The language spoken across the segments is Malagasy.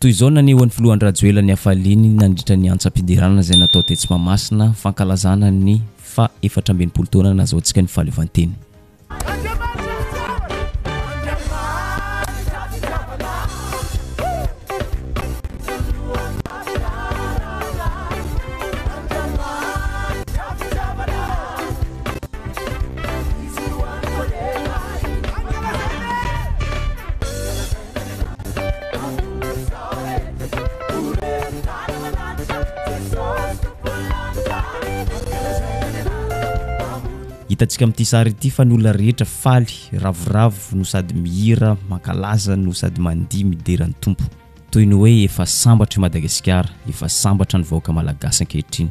Toy izao no nanehoan'ny filoha Andry Rajoelina ny hafaliany nandritra ny antsam-piderana izay natao tetsy Mahamasina fankalazana ny faha efatra ambin'ny folo taona nahazoantsika ny fahaleovantena. Hitantsika amin'ity sary ity fa ny olona rehetra faly, ravoravo no sady mihira, mankalaza no sady mandihy midera ny Tompo. Toy ny hoe efa sambatra i Madagasikara, efa sambatra ny vahoaka malagasy ankehitriny.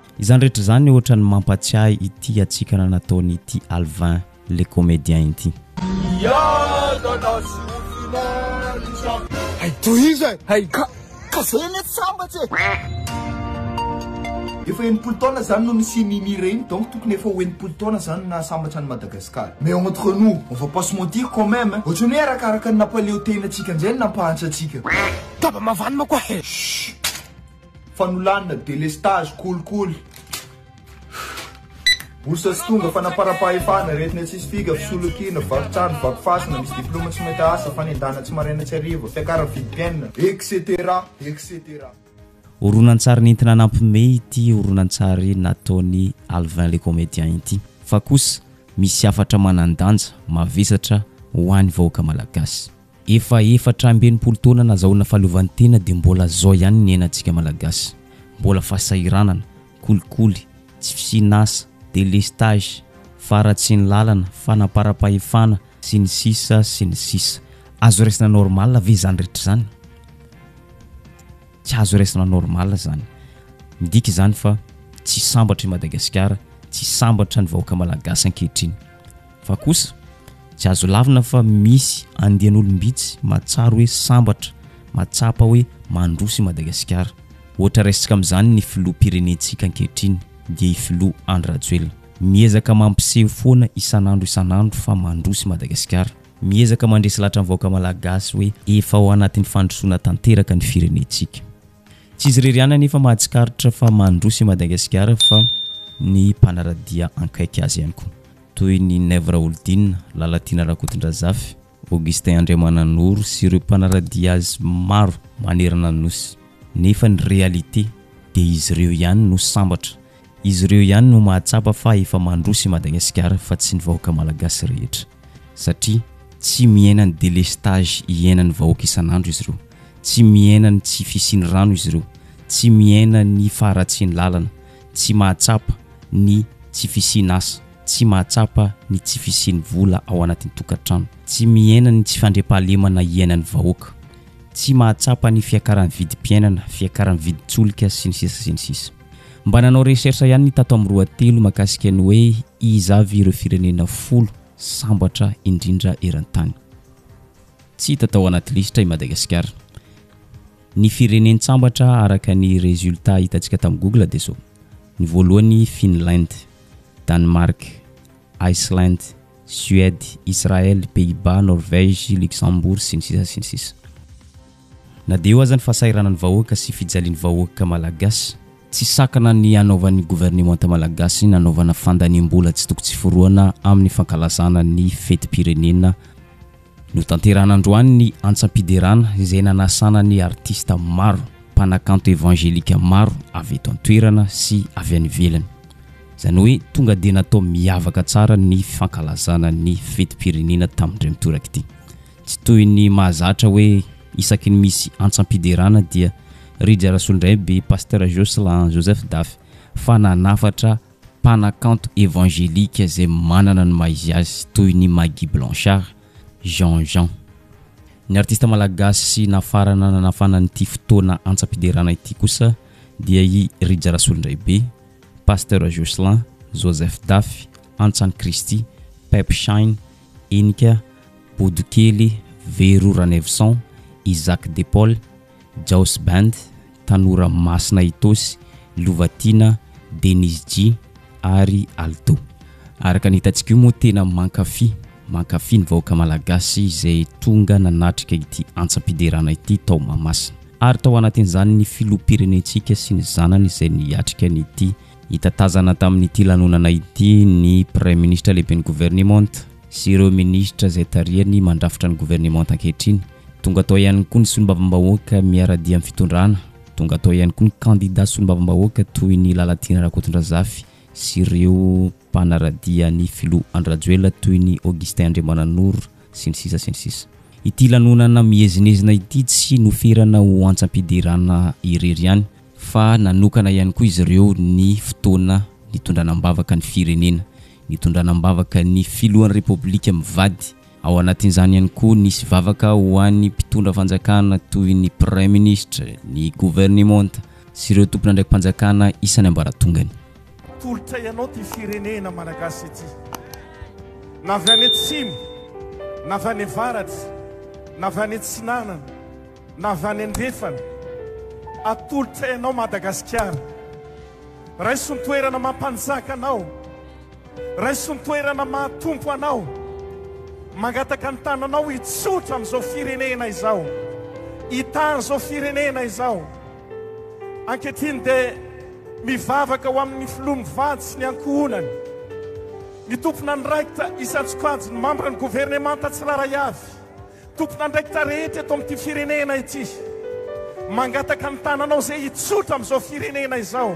Izany rehetra izany ohatra ny mampatsiahy ity hatsikana nataon'ity Alvin le comédien ity. Miadana sy ho finaritra. Hay tohizo e! Hay ka! Ka zay anie tsy sambatsy e! Efa enimpolo taona zany no nisian'i Mimi Reine donc tokony efa ho enimpolo taona zany no nahasambatra an'i Madagascar. Mais entre nous, on va pas se mentir quand même hein, ohatrany hoe arakaraka ny nampaleo tena antsika ndray no nampahantra antsika. Daba mavanimako ahy e! fanolanana, délestage, kolikoly, bourse tsy tonga, fanamparam-pahefana, aretina tsisy fika, fisolokiana, vaky trano, vaky fasana, misy diplôma tsy mahita asa, fanendahana tsy maraina tsy hariva, fiakaran'ny vidim-piainana, etc, etc. Horonantsary nentina nampiomehy ity horonantsary nataon'i Alvin le Comedien ity, fa kosa misy hafatra manan-danja mavesatra ho an'ny vahoaka malagasy. Efa efatra amby enimpolo taona nazahoana fahaleovantena dia mbola zao ihany ny iainantsika Malagasy. Mbola fahasahiranana, kolikoly, tsy fisiana asa, delestage, faharatsian'ny lalana, fanamparam-pahefana, sy ny sisa sy ny sisa. Azo raisina normal ve izany rehetra izany? Tsy azo raisina normal izany. Midika izany fa tsy sambatra i Madagasikara, tsy sambatra ny vahoaka Malagasy ankehitriny. fa kosa tsy azo lavina fa misy andian'olom-bitsy mahatsaro hoe sambatra mahatsapa hoe mandroso i Madagasikara. Ohatra raisintsika amin'izany ny filoham-pirenentsika ankehitriny dia i Filoha Andry Rajoelina. Miezaka mampiseho foana isan'andro isan'andro fa mandroso i Madagasikara. Miezaka mandresy lahatra ny vahoaka malagasy hoe efa ao anatin'ny fandrosoana tanteraka ny firenentsika. Tsy izy irery ihany anefa mahatsikaritra fa mandroso i Madagasikara fa ny mpanara-dia ankaiky azy ihany koa, toy ny Neve Raholdina, Lalatiana Rakotondrazafy, Augustin Andriamananoro sy ireo mpanara-dia azy maro manerana ny Nosy. Nefa ny réalité dia izy ireo ihany no sambatra, izy ireo ihany no mahatsapa fa efa mandroso i Madagasikara fa tsy ny vahoaka malagasy rehetra. satria tsy mihena ny délestage iainan'ny vahoaka isan'andro izy ireo, tsy mihena ny tsy fisian'ny rano izy ireo, tsy mihena ny faharatsian'ny lalana, tsy mahatsapa ny tsy fisian'asa, tsy mahatsapa ny tsy fisian'ny vola ao anatin'ny tokantrano, tsy mihena ny tsy fandriampahalemana iainan'ny vahoaka, tsy mahatsapa ny fiakaran'ny vidim-piainana, fiakaran'ny vidin-tsolika sy ny sisa sy ny sisa. Mba nanao recherche ihany ny tato amin'ny roa telo makasika ny hoe iza avy ireo firenena folo sambatra indrindra eran-tany. Tsy hita tao anaty lisitra i Madagasikara. Ny firenen-tsambatra araka ny résultat hitantsika tamin'ny google dia izao, ny voalohany Finland, Danemark, Iceland, Suède, Israel, Pays-Bas, Norvège, Luxembourg, sy ny sisa sy ny sisa. Na dia eo aza ny fahasahiranan'ny vahoaka sy fijalian'ny vahoaka malagasy, tsy sakana ny hanaovan'ny governemanta malagasy nanaovana fandaniam-bola tsy toko tsy forohana amin'ny fankalazana ny fetim-pirenena notanterahana androany ny antsam-piderana izay nanasana ny artista maro, mpanakanto evangelika maro avy eto an-toerana sy avy any ivelany. Izany hoe tonga dia natao miavaka tsara ny fankalazana ny fetim-pirenena tamin-dry mitoraka ity. Tsy toy ny mahazatra hoe isaky ny misy antsam-piderana dia Rija Rasolondraibe, Pasteur Jocelyn Joseph Dafy fa nanafatra mpanakanto evangelika izay manana ny maha izy azy toy ny Maggy Blanchard, Jean Jean. Ny artista malagasy nafarana nanafana an'ity fotoana antsam-piderana ity kosa dia i Rija Rasolondraibe, Pasteur Jocelyn Joseph Dafy, Antsan'i Kristy, Pep Shine, Henika, Bodokely, Vero Ranevson, Isaac de Paul, Jaos Band, Tanora Masina Itaosy, Lovatiana, Denise G ary Alto. Araka ny hitantsika io moa tena mankafy, mankafy ny vahoaka malagasy izay tonga nanatrika ity antsam-piderana ity tao Mahamasina. Ary tao anatin'izany ny filoham-pirenentsika sy ny zanany izay niatrika an'ity Hita tazana tamin'ity lanonana ity ny Praiminisitra Lehiben'ny Governemanta sy ireo Minisitra izay tarihany mandrafitra ny Governemanta ankehitriny. Tonga tao ihany koa ny Solombavambahoaka miara-dia amin'ny Fitondrana. Tonga tao ihany koa ny Kandida Solombavambahoaka toy ny Lalatiana Rakotondrazafy sy ireo mpanara-dia ny Filoha Andry Rajoelina toy ny Augustin Andriamananoro sy ny sisa sy ny sisa. Ity lanonana miezinezina ity tsy noferana ho antsam-piderana irery ihany. fa nanokana ihany koa izy ireo ny fotoana nitondrana am-bavaka ny firenena, nitondrana am-bavaka ny filohan'ny Repoblika mivady. Ao anatin'izany ihany koa nisy vavaka ho an'ny mpitondra fanjakana toy ny Praiminisitra, ny governemanta sy ireo tompon'andraiki-panjakana isan'ny ambaratongany. Tolotra ianao ty firenena Malagasy ity. Navy any atsimo, navy any avaratra, navy any atsinanana. Na avy any andrefana, atolotra ianao Madagasikara. Raiso ny toerana maha mpanjaka anao. Raiso ny toerana maha tompo anao. Mangataka ny tananao hitsotra amin'izao firenena izao. Hitaha izao firenena izao. Ankehitriny dia mivavaka ho amin'ny filoha mivady sy ny ankohonany. Ny tompon'andraikitra isan-tsokajiny, mambran'ny governemanta tsirairay avy. Tompon'andraikitra rehetra eto amin'ity firenena ity, mangataka ny tananao izay hitsotra amin'izao firenena izao.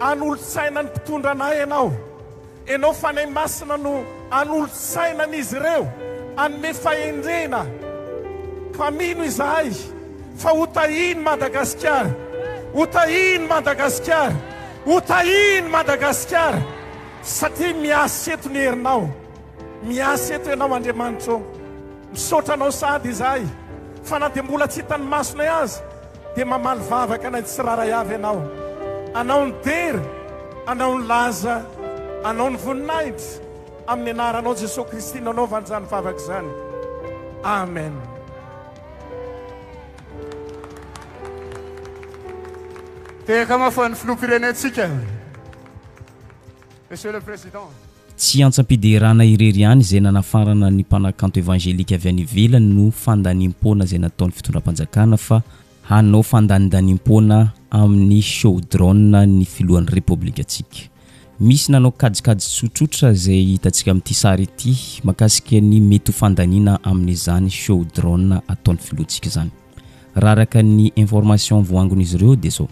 Hanolo-tsaina ny mpitondra anay ianao. Ianao Fanahy Masina no hanolo-tsaina an'izy ireo, hanome fahendrena. Mpamino izahay fa ho tahin'i Madagasikara, ho tahin'i Madagasikara, ho tahin'i Madagasikara, satria miasa eto ny herinao. Miasa eto Ianao Andriamanitra ô! Misaotra Anao sady izahay fa na dia mbola tsy hitan'ny masonay aza dia mamaly vavaka anay tsirairay avy Ianao. Anao ny dera, Anao ny laza, Anao ny voninahitra, amin'ny Anaranao Jesoa Kristy no anaovany izany vavaka izany. Amen. Tehaka mafy ho an'ny Filoham-pirenentsika, Monsieur le Président. Tsy antsam-piderana irery ihany izay nanafarana ny mpanakanto evanjelika avy any ivelany no fandanim-poana izay nataon'ny fitondram-panjakana fa hanao fandanindanim-poana amin'ny show drone ny filohan'ny repoblikantsika. Misy nanao kajikajy tsotrotra izay hitantsika amin'ity sary ity makasika ny mety ho fandaniana amin'izany show drone ataon'ny filohantsika izany. Raha araka ny information voangon'izy ireo dia zao,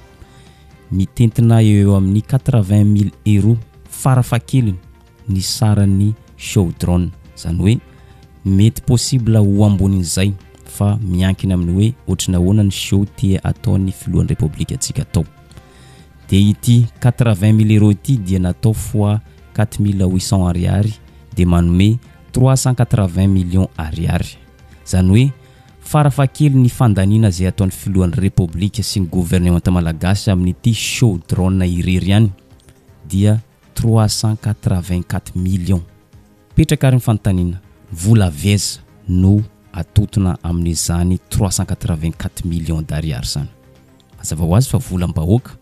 mitentina eo eo amin'ny quatre-vingt mille euro fara fahakeliny ny saran'ny show drone. Izany hoe mety possible ho ambonin'izay fa miankina amin'ny hoe ohatry ny ahoana ny show tia ataon'ny filohan'ny Repoblika antsika atao. Dia ity quatre-vingt mille euro ity dia natao fois quatre mille huit cents ariary dia manome trois cent quatre-vingt millions ariary. Izany hoe, fara fahakeliny ny fandaniana izay ataon'ny filohan'ny Repoblika sy ny gouvernemanta malagasy amin'ity show drone irery ihany dia trois cent quatre-vingt-quatre millions. Mipetraka ary ny fanontaniana, vola avy aiza no atotona amin'izany trois cent quatre-vingt-quatre millions d'ariary izany? Hazava ho azy fa volam-bahoaka,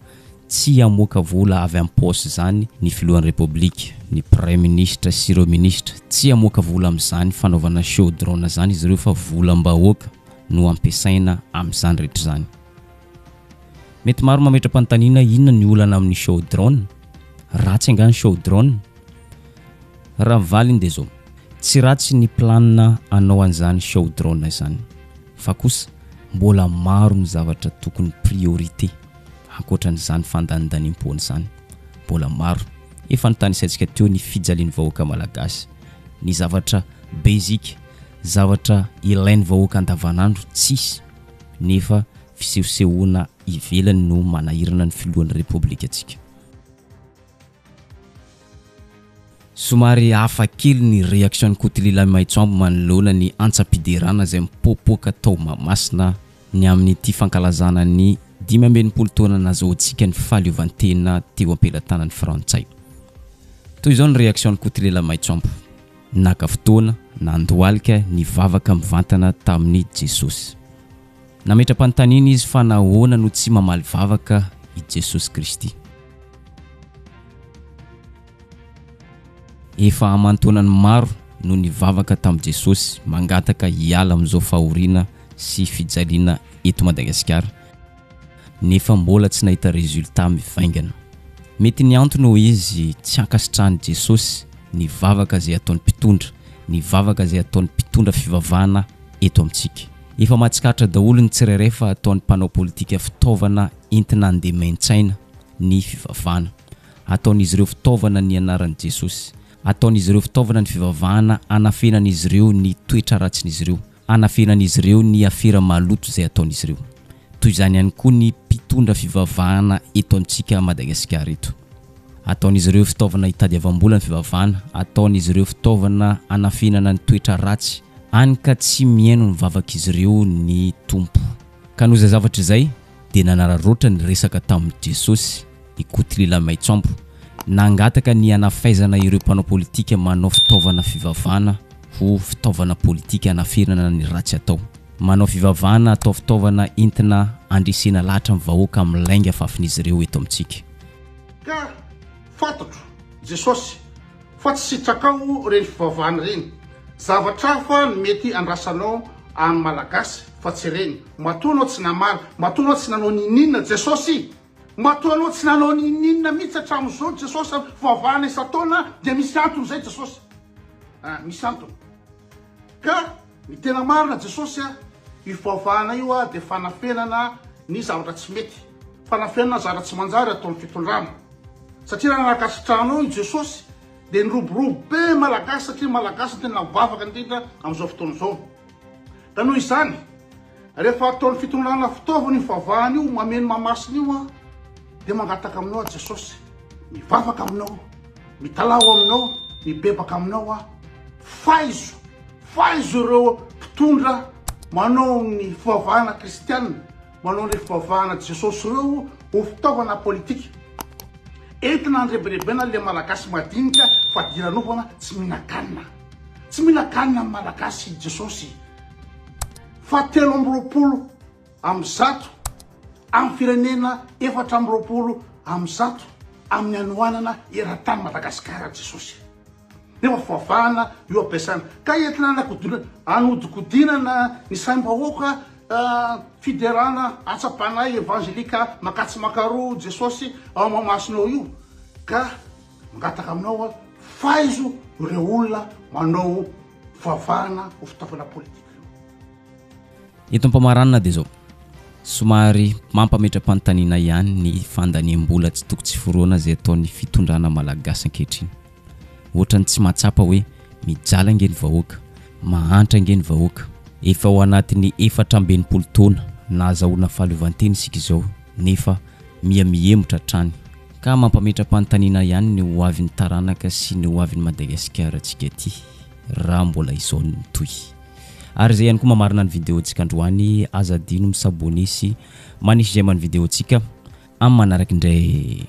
tsy hamoaka vola avy am-paosy izany ny filohan'ny Repoblika, ny praiminisitra sy ireo minisitra. Tsy hamoaka vola amin'izany fanaovana show drone izany izy ireo fa volam-bahoaka no ampiasaina amin'izany rehetra izany. Mety maro mametra-panontaniana inona ny olana amin'ny show drone? Ratsy angaha ny show drone? Raha ny valiny dia izao, tsy ratsy ny planina hanao an'izany show drone izany. fa kosa mbola maro ny zavatra tokony priorité ankoatra an'izany fandanindaniam-poana izany, mbola maro, efa notanisaintsika teo ny fijalian'ny vahoaka malagasy, ny zavatra basic, zavatra ilain'ny vahoaka andavanandro tsisy nefa fisehosehoana ivelany no manahirana ny filohan'ny Repoblikantsika. Somary hafa kely ny reaction-n'i Kotilila Maitsoambo manoloana ny antsam-piderana izay mipoapoaka tao Mahamasina ny amin'ity fankalazana ny dimy amby enimpolo taona nazahoantsika ny fahaleovantena teo am-pelatanan'ny Frantsay. Toy izao ny reaction-n'i Kotilila Maitsoambo, Naka fotoana, nandohalika, nivavaka mivantana tamin'i Jesosy. Nametra-panontaniana izy fa nahoana no tsy mamaly vavaka i Jesosy Kristy. Efa aman-taonany maro no nivavaka tamin'i Jesosy mangataka hiala amin'izao fahoriana sy fijaliana eto Madagasikara, nefa mbola tsy nahita résultat mivaingana. Mety ny antony hoy izy tsy ankasitrahan'i Jesosy ny vavaka izay ataon'ny mpitondra, ny vavaka izay ataon'ny mpitondra fivavahana eto amintsika. Efa mahatsikaritra daholo ny tsirairay fa ataon'ny mpanao politika fitaovana entina handemen-tsaina ny fivavahana. Ataon'izy ireo fitaovana ny anaran'i Jesosy. Ataon'izy ireo fitaovana ny fivavahana hanafenan'izy ireo ny toetra ratsin'izy ireo, hanafenan'izy ireo ny afera maloto izay ataon'izy ireo. Toy izany ihany koa ny mpitondra fivavahana eto amintsika Madagasikara eto. Ataon'izy ireo fitaovana hitadiavam-bola ny fivavahana, ataon'izy ireo fitaovana hanafenana ny toetra ratsy, hany ka tsy mihaino ny vavak'izy ireo ny Tompo. Ka noho izay zavatra izay, dia nanararaotra ny resaka tamin'i Jesosy i Koto lehilahy maitso ambo, nangataka ny hanafaizana ireo mpanao politika manao fitaovana fivavahana ho fitaovana politika hanafenana ny ratsy atao. Manao fivavahana hatao fitaovana entina handresena lahatra ny vahoaka amin'ny lainga fafin'izy ireo eto amintsika. Ka fantatro, Jesosy, fa tsy sitrakao ireny fivavahana ireny. Zavatra hafa no mety andrasanao amin'ny Malagasy fa tsy ireny. Matoa anao tsy namaly, matoa anao tsy nanao n'inon'inona, Jesosy. Matoa anao tsy nanao n'inon'inona mihitsy hatramin'izao, Jesosy, amin'ny fivavahana isan-taona, dia misy antony izay, Jesosy. Misy antony. Ka ny tena marina Jesosy a, io fivavahana io a dia fanafenana ny zavatra tsy mety, fanafenana ny zavatra tsy manjary ataon'ny fitondrana. Satria raha nankasitrahanao i Jesosy dia niroborobo be Malagasy satria Malagasy no tena vavaka indrindra amin'izao fotoana izao. Ka noho izany, Rehefa ataon'ny fitondrana fitaovana io fivavahana io, mameno mahamasina io aho, dia mangataka aminao aho Jesosy, mivavaka aminao, mitalaho aminao, mibebaka aminao aho. Faizo, faizo ireo mpitondra manao ny fivavahana kristianina, manao ny fivavahana Jesosy ireo ho fitaovana politika. Entina andrebirebena ilay Malagasy madinika fadiranovana tsy mihinan-kanina. Tsy mihinan-kanina ny Malagasy Jesosy. Fahatelo amby roapolo amby zato amin'ny firenena efatra amby roapolo amby zato amin'ny hanohanana eran-tany Madagasikara Jesosy. Nefa fivavahana io ampiasaina ka entina hanakodina, hanodikodinana ny saim-bahoaka fiderana hatsa-panahy evanjelika maka tsy maka roa Jesosy ao Mahamasina ao io ka mangataka aminao aho faizo ireo olona manao Favahana ho fitaovana politika io. Eto am-pamaranana dia izao, somary mampametra-panontaniana ihany ny fandaniam-bola tsy toko tsy foronina izay ataon'ny fitondrana malagasy ankehitriny. Ohatran'ny tsy mahatsapa hoe mijaly ange ny vahoaka, mahantra ange ny vahoaka. Efa ao anatin'ny efatra amby enimpolo taona nahazahoana fahaleovantena isika izao nefa miha mihemotra hatrany. Ka mampametra-panontaniana ihany ny ho avin'ny taranaka sy ny ho avin'i Madagasikarantsika ity raha mbola izao no mitohy. Ary izay ihany koa mamarana ny video-ntsika androany, aza adino mi s'abonner sy manisy j'aime ny video-ntsika amin'ny manaraka indray.